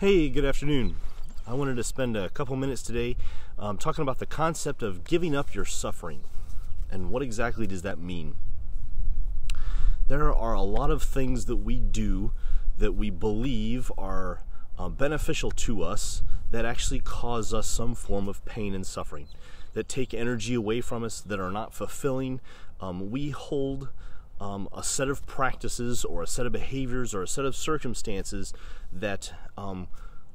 Hey, good afternoon. I wanted to spend a couple minutes today um, talking about the concept of giving up your suffering and what exactly does that mean. There are a lot of things that we do that we believe are uh, beneficial to us that actually cause us some form of pain and suffering, that take energy away from us, that are not fulfilling. Um, we hold um, a set of practices or a set of behaviors or a set of circumstances that um,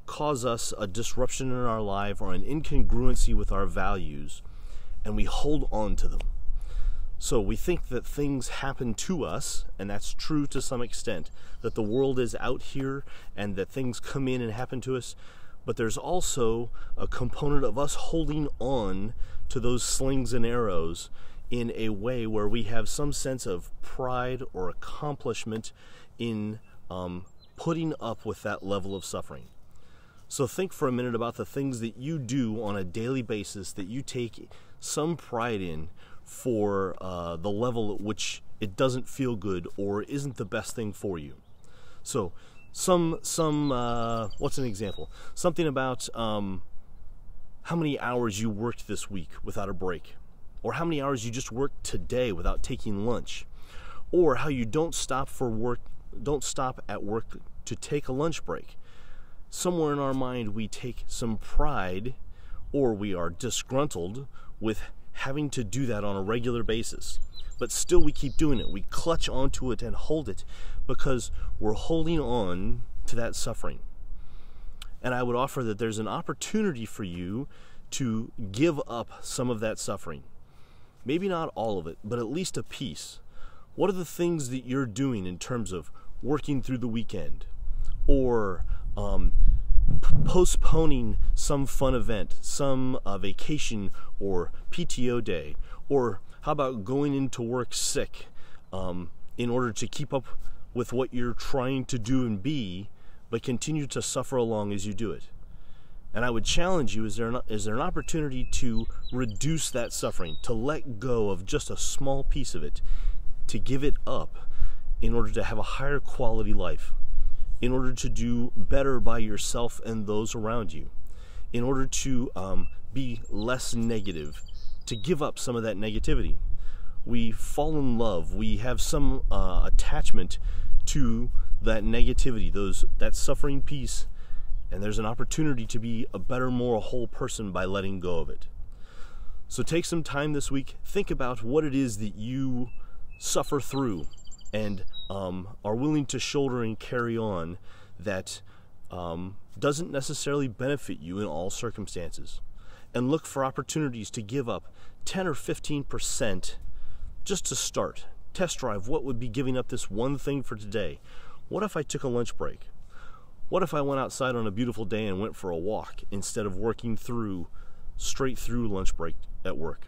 cause us a disruption in our life or an incongruency with our values, and we hold on to them. So we think that things happen to us, and that's true to some extent, that the world is out here and that things come in and happen to us. But there's also a component of us holding on to those slings and arrows in a way where we have some sense of pride or accomplishment in um, putting up with that level of suffering. So think for a minute about the things that you do on a daily basis that you take some pride in for uh, the level at which it doesn't feel good or isn't the best thing for you. So some some uh, what's an example? Something about um, how many hours you worked this week without a break or how many hours you just worked today without taking lunch, or how you don't stop for work, don't stop at work to take a lunch break. Somewhere in our mind, we take some pride or we are disgruntled with having to do that on a regular basis. But still, we keep doing it. We clutch onto it and hold it because we're holding on to that suffering. And I would offer that there's an opportunity for you to give up some of that suffering maybe not all of it, but at least a piece. What are the things that you're doing in terms of working through the weekend or um, postponing some fun event, some uh, vacation or PTO day? Or how about going into work sick um, in order to keep up with what you're trying to do and be, but continue to suffer along as you do it? And I would challenge you is there, an, is there an opportunity to reduce that suffering, to let go of just a small piece of it, to give it up in order to have a higher quality life, in order to do better by yourself and those around you, in order to um, be less negative, to give up some of that negativity. We fall in love, we have some uh, attachment to that negativity, those that suffering piece and there's an opportunity to be a better, more whole person by letting go of it. So take some time this week, think about what it is that you suffer through and um, are willing to shoulder and carry on that um, doesn't necessarily benefit you in all circumstances. And look for opportunities to give up 10 or 15% just to start. Test drive what would be giving up this one thing for today. What if I took a lunch break? What if I went outside on a beautiful day and went for a walk instead of working through straight through lunch break at work?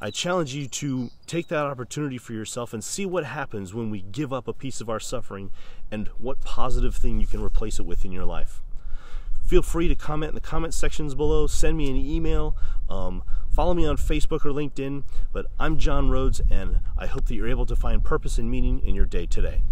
I challenge you to take that opportunity for yourself and see what happens when we give up a piece of our suffering and what positive thing you can replace it with in your life. Feel free to comment in the comment sections below, send me an email, um, follow me on Facebook or LinkedIn. But I'm John Rhoads, and I hope that you're able to find purpose and meaning in your day today.